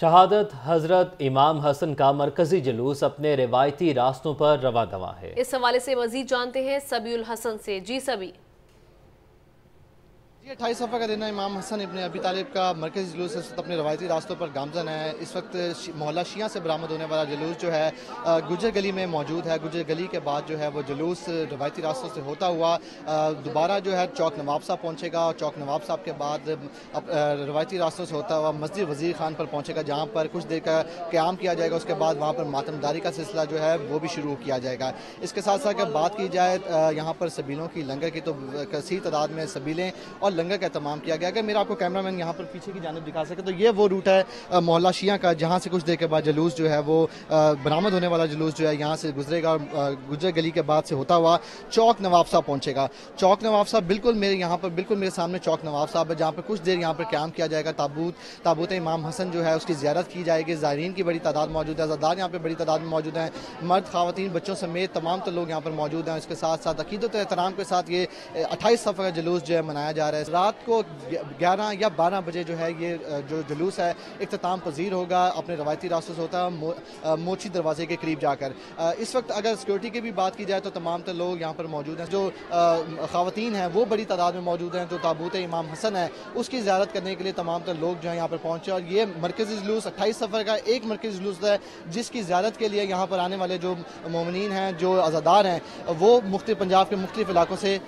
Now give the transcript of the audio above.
شہادت حضرت امام حسن کا مرکزی جلوس اپنے روایتی راستوں پر روا دوا ہے۔ اس حوالے سے مزید جانتے ہیں سبی الحسن سے۔ جی سبی یہ اٹھائیس صفحہ کا دن ہے۔ امام حسن ابن ابی طالب کا مرکزی جلوس اس وقت اپنے روایتی راستوں پر گامزن ہے۔ اس وقت محلہ شیعہ سے برآمد ہونے والا جلوس جو ہے گجر گلی میں موجود ہے۔ گجر گلی کے بعد جو ہے، وہ جلوس روایتی راستوں سے ہوتا ہوا دوبارہ جو ہے چوک نواب صاحب پہنچے گا چوک نواب صاحب کے بعد روایتی راستوں سے ہوتا ہوا مسجد وزیر خان پر پہنچے گا، جہاں پر کچھ دیر کا قیام کیا جائے گا۔ اس کے بعد وہاں پر ماتمداری کا سلسلہ جو ہے، وہ بھی شروع کیا جائے گا۔ اس کے ساتھ ساتھ اگر بات کی جائے یہاں پر سبیلوں کی لنگر کی تو کثیر تعداد میں سبیلیں اور لنگر کا اہتمام کیا گیا اگر میرا آپ کو کیمرہ مین یہاں پر پیچھے کی جانب دکھا سکے تو یہ وہ روٹ ہے محلہ شیعہ کا، جہاں سے کچھ دیر کے بعد جلوس جو ہے وہ برآمد ہونے والا جلوس جو ہے یہاں سے گزرے گا گجر گلی کے بعد سے ہوتا ہوا چوک نواب صاحب پہنچے گا۔ چوک نواب صاحب بالکل میرے یہاں پر، بالکل میرے سامنے چوک نواب صاحب ہے، جہاں پر کچھ دیر یہاں پر قیام کیا جائے گا۔ تابوت تابوت امام حسن جو ہے اس کی زیارت کی جائے گی۔ زائرین کی بڑی تعداد موجود ہے زدار یہاں پہ بڑی تعداد میں موجود ہیں۔ مرد، خواتین، بچوں سمیت تمام تو لوگ یہاں پر موجود ہیں۔ اس کے ساتھ ساتھ عقیدت احترام کے ساتھ یہ اٹھائیس صفحہ کا جلوس جو ہے منایا جا رہا ہے۔ رات کو گیارہ یا بارہ بجے جو ہے یہ جو جلوس ہے، اختتام پذیر ہوگا، اپنے روایتی راستوں سے ہوتا ہے موچی دروازے کے قریب جا کر۔ اس وقت اگر سیکورٹی کی بھی بات کی جائے تو تمام تر لوگ یہاں پر موجود ہیں۔ جو خواتین ہیں، وہ بڑی تعداد میں موجود ہیں۔ جو تابوت امام حسن ہے اس کی زیارت کرنے کے لیے تمام تر لوگ جو ہیں یہاں پر پہنچے اور یہ مرکزی جلوس، اٹھائیس سفر کا ایک مرکزی جلوس ہے، جس کی زیارت کے لیے یہاں پر آنے والے جو مومنین ہیں، جو ازادار ہیں، وہ مختلف پنجاب کے مختلف علاقوں سے